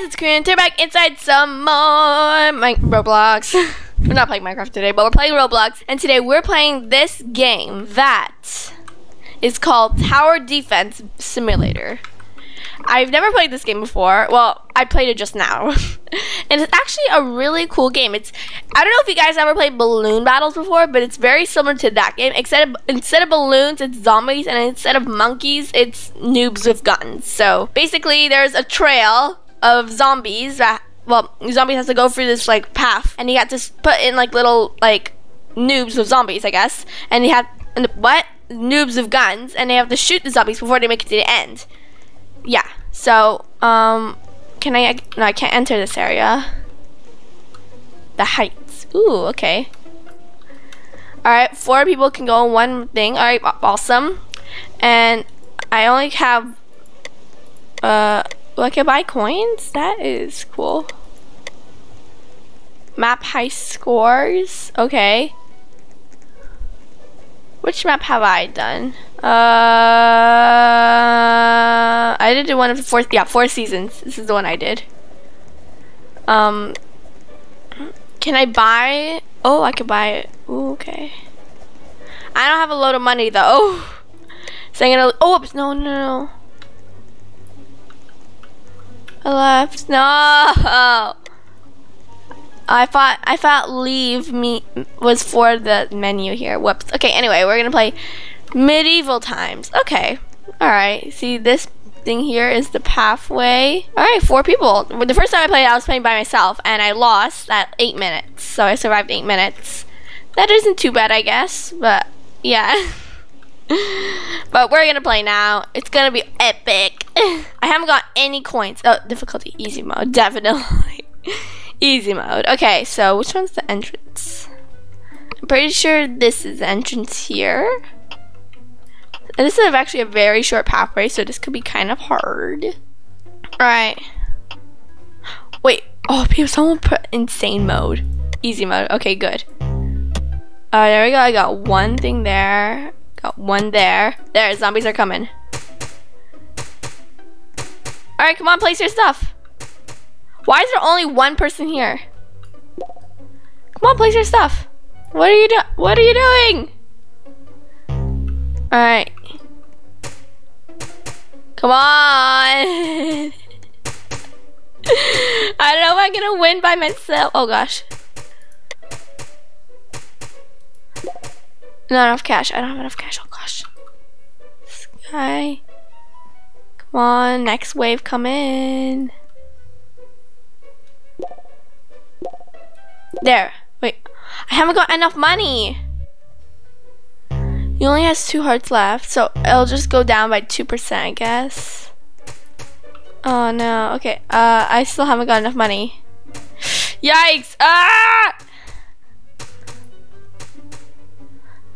guys, it's Karina. We're back inside some more my Roblox. we're not playing Minecraft today, but we're playing Roblox. And today we're playing this game that is called Tower Defense Simulator. I've never played this game before. Well, I played it just now. and it's actually a really cool game. It's I don't know if you guys ever played balloon battles before, but it's very similar to that game. Except instead of balloons, it's zombies, and instead of monkeys, it's noobs with guns. So basically, there's a trail of zombies that well, zombies has to go through this like path, and he have to put in like little like noobs with zombies, I guess, and he have and what noobs with guns, and they have to shoot the zombies before they make it to the end yeah. So, um, can I, no, I can't enter this area. The heights. Ooh, okay. Alright, four people can go in one thing. Alright, awesome. And I only have, uh, well, I can buy coins? That is cool. Map high scores. Okay. Which map have I done? Uh, I did one of the fourth, yeah, four seasons. This is the one I did. Um, can I buy? Oh, I could buy it. Ooh, okay. I don't have a load of money though. So I'm gonna. Oh, oops, no, no, no. I left. No. I thought I thought leave me was for the menu here. Whoops. Okay, anyway, we're gonna play medieval times. Okay. Alright. See this thing here is the pathway. Alright, four people. The first time I played I was playing by myself and I lost at eight minutes. So I survived eight minutes. That isn't too bad I guess, but yeah. but we're gonna play now. It's gonna be epic. I haven't got any coins. Oh, difficulty easy mode, definitely. Easy mode. Okay, so which one's the entrance? I'm pretty sure this is the entrance here. And this is actually a very short pathway, so this could be kind of hard. Alright. Wait. Oh, people, someone put insane mode. Easy mode. Okay, good. Alright, there we go. I got one thing there. Got one there. There, zombies are coming. Alright, come on, place your stuff. Why is there only one person here? Come on, place your stuff. What are you doing? What are you doing? Alright. Come on. I don't know if I'm gonna win by myself. Oh gosh. Not enough cash. I don't have enough cash. Oh gosh. Guy. Come on, next wave come in. There. Wait. I haven't got enough money. He only has two hearts left, so it'll just go down by 2%, I guess. Oh, no. Okay. Uh, I still haven't got enough money. Yikes! Ah!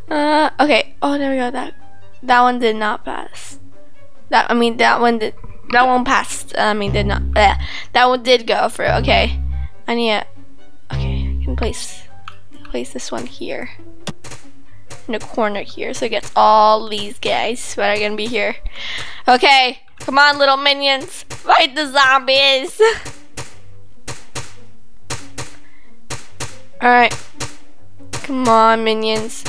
Uh, okay. Oh, there we go. That that one did not pass. That I mean, that one did. That one passed. I mean, did not. Uh, that one did go through. Okay. I need. A, okay can place place this one here in the corner here so it gets all these guys that are gonna be here okay come on little minions fight the zombies all right come on minions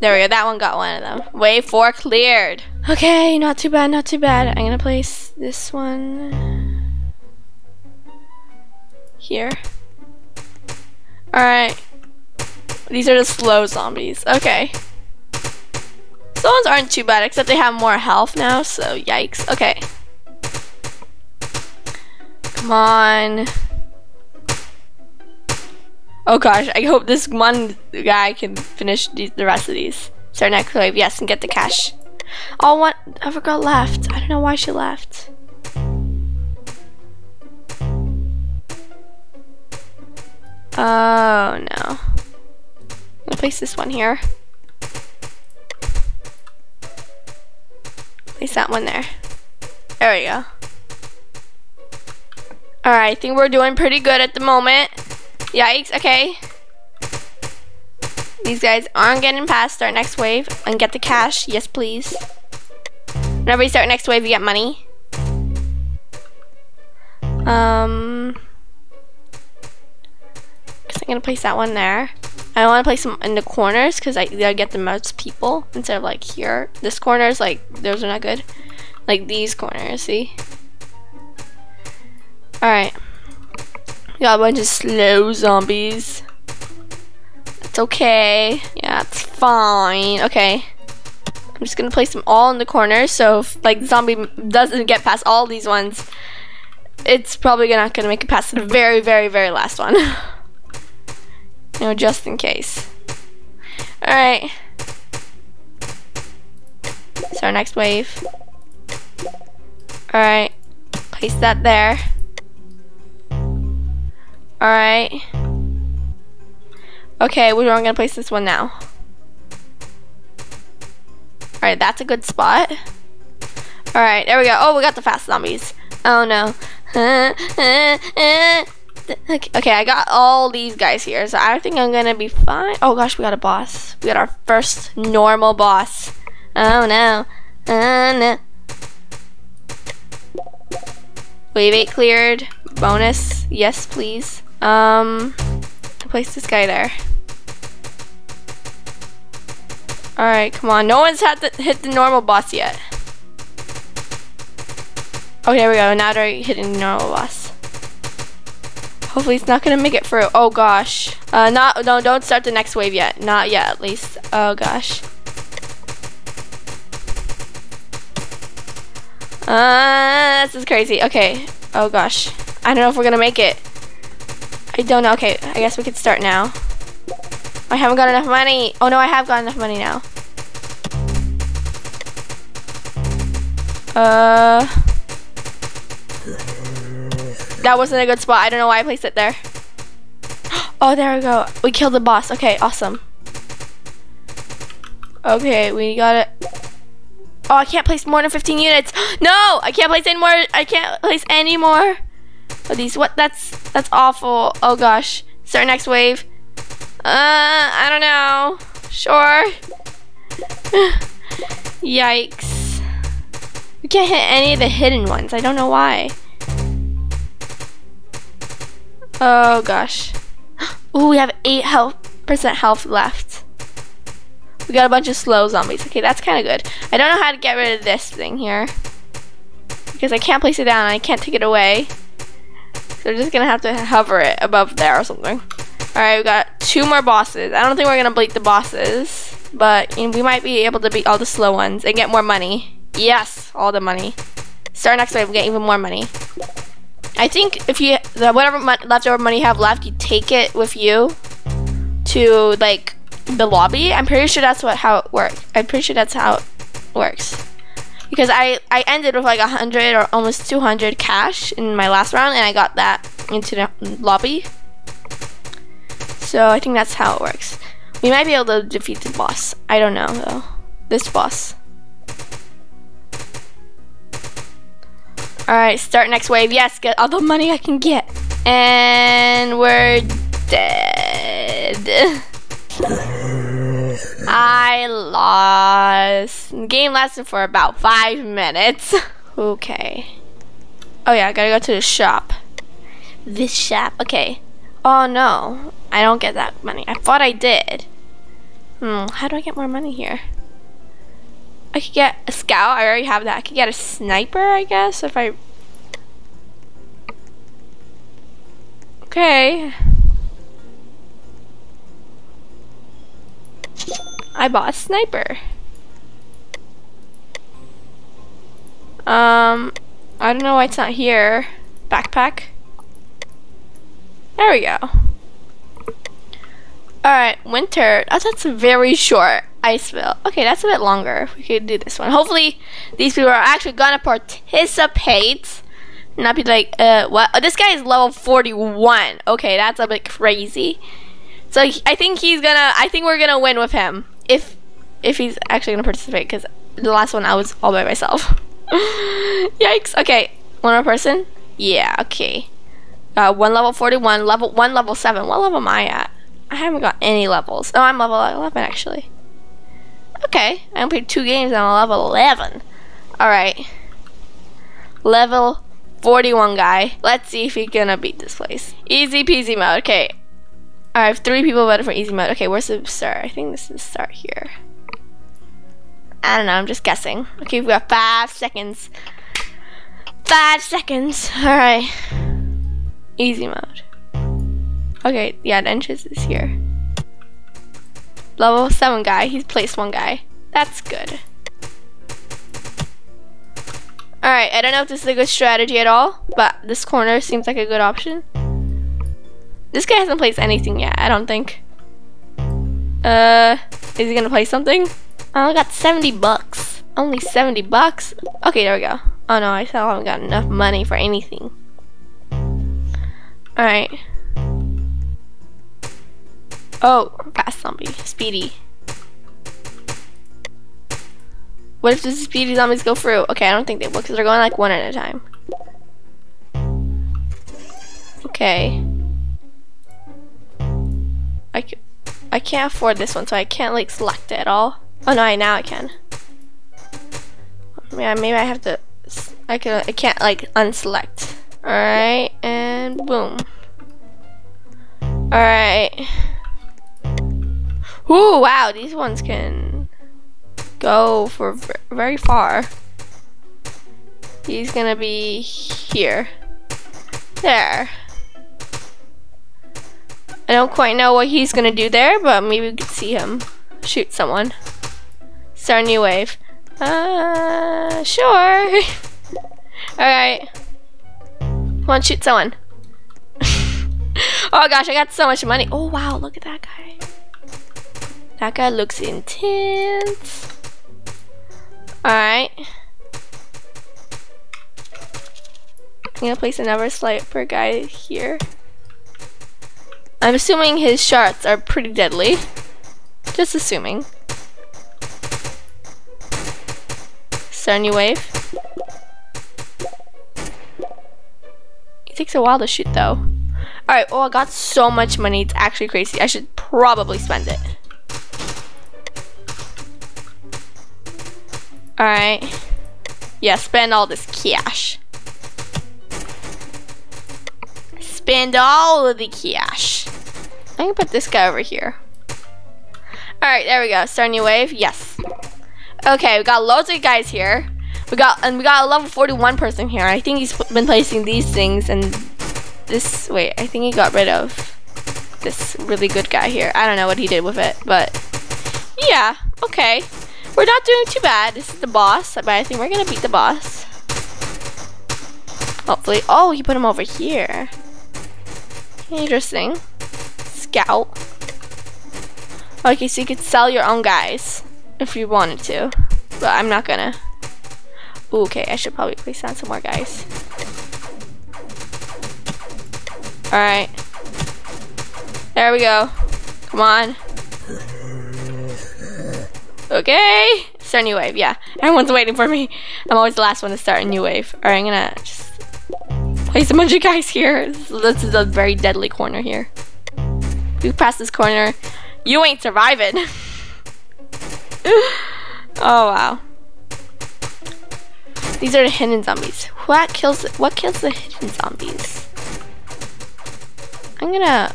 there we go that one got one of them wave four cleared okay not too bad not too bad I'm gonna place this one here Alright. These are the slow zombies. Okay. Slow ones aren't too bad, except they have more health now, so yikes. Okay. Come on. Oh gosh, I hope this one guy can finish the rest of these. Start next wave, yes, and get the cash. Oh, what? I forgot left. I don't know why she left. Oh, no. I'll place this one here. Place that one there. There we go. Alright, I think we're doing pretty good at the moment. Yikes, okay. These guys aren't getting past our next wave. And get the cash, yes please. Whenever you start next wave, you get money. Um, because I'm gonna place that one there. I want to place them in the corners because I, I get the most people instead of like here. This corner is like those are not good. Like these corners, see? All right. We got a bunch of slow zombies. It's okay. Yeah, it's fine. Okay. I'm just gonna place them all in the corners so if like zombie doesn't get past all these ones, it's probably not gonna make it past the very, very, very last one. you know, just in case. Alright. So our next wave. Alright. Place that there. Alright. Okay, we're gonna place this one now? Alright, that's a good spot. Alright, there we go. Oh, we got the fast zombies. Oh no. Okay, I got all these guys here, so I think I'm gonna be fine. Oh gosh, we got a boss. We got our first normal boss. Oh no. Oh no. Wave 8 cleared. Bonus. Yes, please. Um, place this guy there. Alright, come on. No one's had to hit the normal boss yet. Oh, there we go. Now they're hitting the normal boss. Hopefully it's not gonna make it through. Oh gosh. Uh, not, no, don't start the next wave yet. Not yet, at least. Oh gosh. Uh, this is crazy. Okay. Oh gosh. I don't know if we're gonna make it. I don't know. Okay, I guess we could start now. I haven't got enough money. Oh no, I have got enough money now. Uh, that wasn't a good spot. I don't know why I placed it there. Oh, there we go. We killed the boss. Okay, awesome. Okay, we got it. Oh, I can't place more than 15 units. No, I can't place any more. I can't place any more. Oh, these what? That's that's awful. Oh gosh. Start next wave. Uh, I don't know. Sure. Yikes. We can't hit any of the hidden ones. I don't know why. Oh gosh. Ooh, we have 8 health percent health left. We got a bunch of slow zombies. Okay, that's kind of good. I don't know how to get rid of this thing here. Because I can't place it down I can't take it away. We're just gonna have to hover it above there or something. Alright, we got two more bosses. I don't think we're gonna beat the bosses, but we might be able to beat all the slow ones and get more money. Yes, all the money. Start next wave, we get even more money. I think if you, the whatever leftover money you have left, you take it with you to like the lobby. I'm pretty sure that's what how it works. I'm pretty sure that's how it works. Because I, I ended with like 100 or almost 200 cash in my last round and I got that into the lobby. So I think that's how it works. We might be able to defeat the boss. I don't know though. This boss. Alright, start next wave. Yes, get all the money I can get. And we're dead. I lost. The game lasted for about five minutes. okay. Oh yeah, I gotta go to the shop. This shop, okay. Oh no, I don't get that money. I thought I did. Hmm, how do I get more money here? I could get a scout. I already have that. I could get a sniper, I guess, if I... Okay. I bought a sniper. Um, I don't know why it's not here. Backpack. There we go. Alright, winter. Oh, that's very short. Iceville. Okay, that's a bit longer. We could do this one. Hopefully, these people are actually gonna participate. Not be like, uh, what? Oh, this guy is level 41. Okay, that's a bit crazy. So I think he's gonna. I think we're gonna win with him if if he's actually gonna participate. Because the last one I was all by myself. Yikes. Okay, one more person. Yeah. Okay. Uh, one level 41, level one level seven. What level am I at? I haven't got any levels. Oh, I'm level 11 actually. Okay, I played two games and I'm level 11. All right. Level 41 guy. Let's see if he's gonna beat this place. Easy peasy mode. Okay. I have three people voted for easy mode. Okay, where's the start? I think this is the start here. I don't know, I'm just guessing. Okay, we've got five seconds. Five seconds. Alright. Easy mode. Okay, yeah, the entrance is here. Level 7 guy, he's placed one guy. That's good. Alright, I don't know if this is a good strategy at all, but this corner seems like a good option. This guy hasn't placed anything yet, I don't think. Uh, is he gonna play something? I only got 70 bucks. Only 70 bucks? Okay, there we go. Oh no, I still haven't got enough money for anything. Alright. Oh, fast zombie. Speedy. What if the speedy zombies go through? Okay, I don't think they will because they're going like one at a time. Okay. I, can't afford this one, so I can't like select it at all. Oh no, I, now I can. Yeah, maybe I have to. I can. I can't like unselect. All right, and boom. All right. Ooh, wow, these ones can go for very far. He's gonna be here. There. I don't quite know what he's gonna do there, but maybe we can see him shoot someone. Start a new wave. Uh, sure. Alright. Come on, shoot someone. oh gosh, I got so much money. Oh wow, look at that guy. That guy looks intense. Alright. I'm gonna place another sniper guy here. I'm assuming his shots are pretty deadly. Just assuming. A new wave. It takes a while to shoot though. Alright, oh I got so much money, it's actually crazy. I should probably spend it. Alright. Yeah, spend all this cash. Spend all of the cash. I can put this guy over here. Alright, there we go. Start new wave. Yes. Okay, we got loads of guys here. We got and we got a level 41 person here. I think he's been placing these things and this wait, I think he got rid of this really good guy here. I don't know what he did with it, but yeah, okay. We're not doing too bad. This is the boss, but I think we're gonna beat the boss. Hopefully. Oh, he put him over here. Interesting. Scout. Okay, so you could sell your own guys if you wanted to, but I'm not gonna. Ooh, okay, I should probably place down some more guys. Alright. There we go. Come on. Okay. Start a new wave. Yeah. Everyone's waiting for me. I'm always the last one to start a new wave. Alright, I'm gonna just place a bunch of guys here. This is a very deadly corner here. You pass this corner, you ain't surviving. oh wow. These are the hidden zombies. What kills what kills the hidden zombies? I'm gonna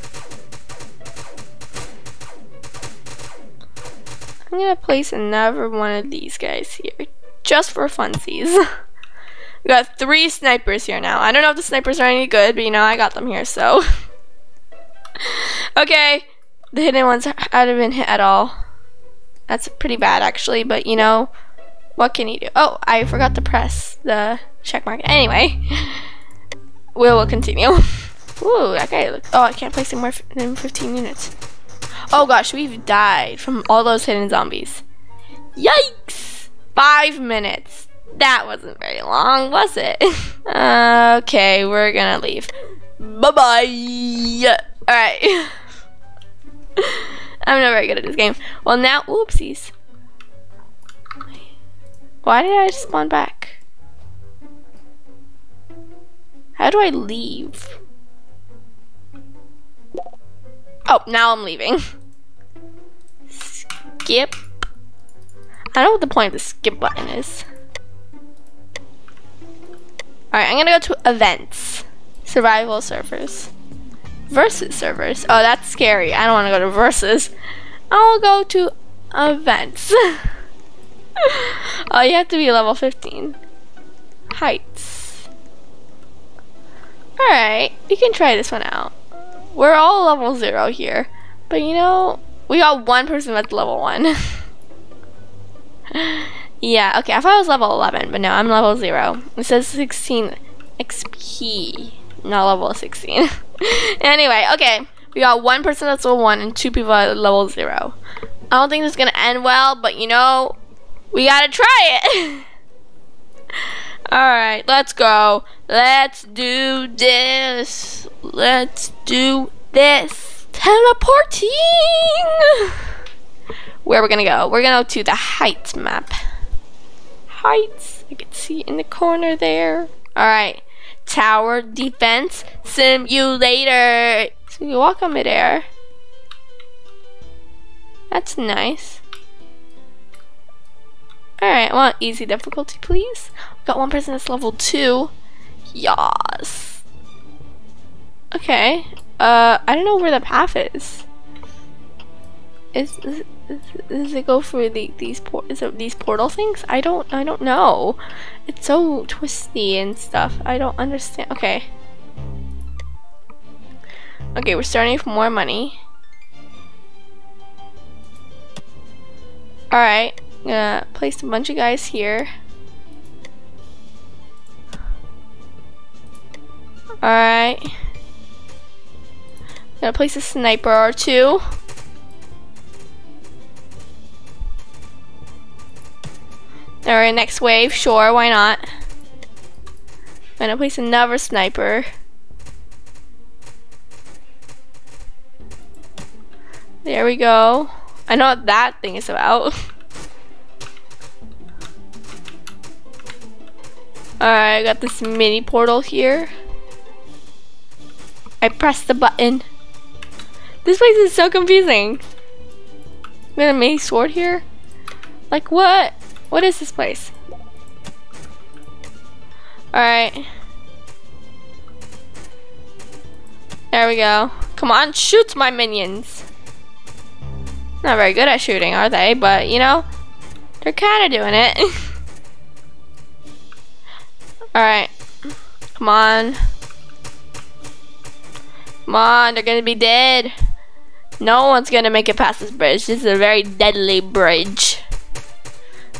I'm gonna place another one of these guys here, just for funsies. we got three snipers here now. I don't know if the snipers are any good, but you know, I got them here, so. okay, the hidden ones haven't been hit at all. That's pretty bad, actually, but you know, what can you do? Oh, I forgot to press the check mark. Anyway, we will continue. Ooh, that guy looks. Oh, I can't place him more than 15 units. Oh gosh, we've died from all those hidden zombies. Yikes! Five minutes. That wasn't very long, was it? okay, we're gonna leave. Bye-bye! Alright. I'm not very good at this game. Well, now, oopsies. Why did I spawn back? How do I leave? Oh, now I'm leaving. skip. I don't know what the point of the skip button is. Alright, I'm gonna go to events. Survival servers. Versus servers. Oh, that's scary. I don't want to go to versus. I'll go to events. oh, you have to be level 15. Heights. Alright, we can try this one out. We're all level 0 here. But you know, we got one person that's level 1. yeah, okay, I thought I was level 11, but no, I'm level 0. It says 16 XP, not level 16. anyway, okay, we got one person that's level 1 and two people at level 0. I don't think this is to end well, but you know, we got to try it. Alright, let's go. Let's do this. Let's do this. Teleporting! Where are we're gonna go? We're gonna go to the heights map. Heights. I can see in the corner there. Alright. Tower Defense Simulator. So you walk on midair. That's nice. Alright, I want easy difficulty, please. Got one person that's level 2. Yas. Okay. Uh, I don't know where the path. Is, is, is does it go through the, these it these portal things? I don't I don't know. It's so twisty and stuff. I don't understand. Okay. Okay, we're starting with more money. Alright, gonna place a bunch of guys here. Alright. Gonna place a sniper or two. Alright, next wave, sure, why not? I'm gonna place another sniper. There we go. I know what that thing is about. Alright, I got this mini portal here. I press the button. This place is so confusing. i Got a mini sword here? Like what? What is this place? Alright. There we go. Come on, shoot my minions. Not very good at shooting, are they? But, you know, they're kind of doing it. Alright. Come on. Come on, they're gonna be dead. No one's gonna make it past this bridge. This is a very deadly bridge.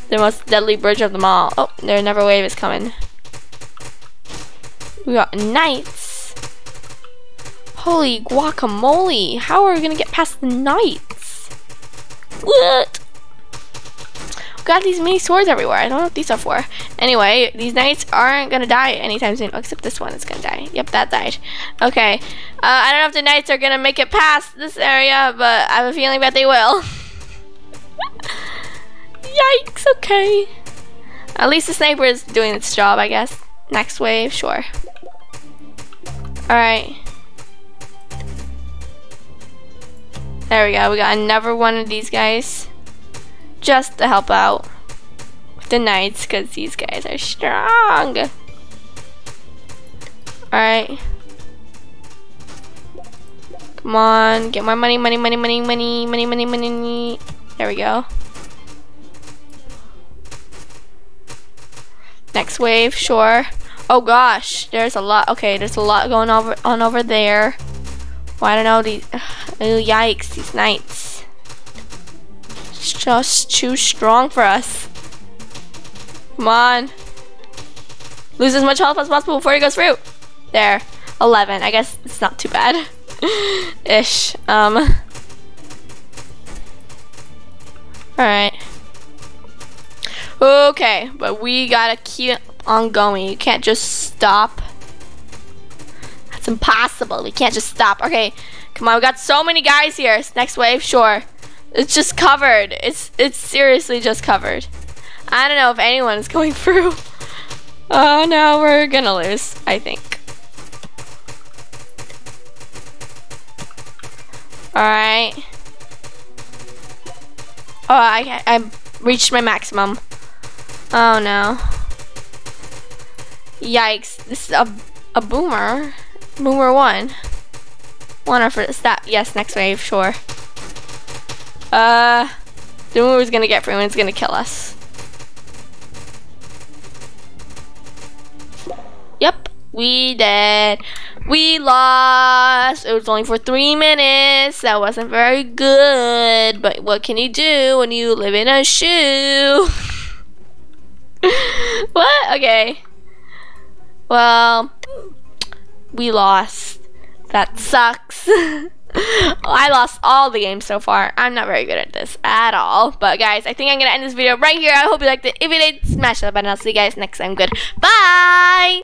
The most deadly bridge of them all. Oh, there's another wave is coming. We got knights. Holy guacamole. How are we gonna get past the knights? What? We got these mini swords everywhere. I don't know what these are for. Anyway, these knights aren't gonna die anytime soon. except this one is gonna die. Yep, that died. Okay. Uh, I don't know if the knights are gonna make it past this area, but I have a feeling that they will. Yikes, okay. At least the sniper is doing its job, I guess. Next wave, sure. Alright. There we go, we got another one of these guys just to help out the knights because these guys are strong. Alright. Come on, get more money, money, money, money, money, money, money, money. There we go. Next wave, sure. Oh gosh, there's a lot. Okay, there's a lot going over on over there. Well, I don't know these. Oh, yikes, these knights It's just too strong for us. Come on. Lose as much health as possible before he goes through. There. 11. I guess it's not too bad. Ish. Um. Alright. Okay, but we gotta keep on going. You can't just stop. That's impossible. We can't just stop. Okay, come on. We got so many guys here. Next wave, sure. It's just covered. It's it's seriously just covered. I don't know if anyone is going through. Oh no, we're gonna lose, I think. Alright. Oh, I, I reached my maximum. Oh no. Yikes. This is a, a boomer. Boomer one. One for that. Yes, next wave, sure. Uh, the boomer's gonna get free and it's gonna kill us. Yep, we did. We lost. It was only for three minutes. That wasn't very good. But what can you do when you live in a shoe? what? Okay. Well, we lost. That sucks. I lost all the games so far. I'm not very good at this at all. But guys, I think I'm going to end this video right here. I hope you liked it. If you did, smash that button. I'll see you guys next time. Good. Bye!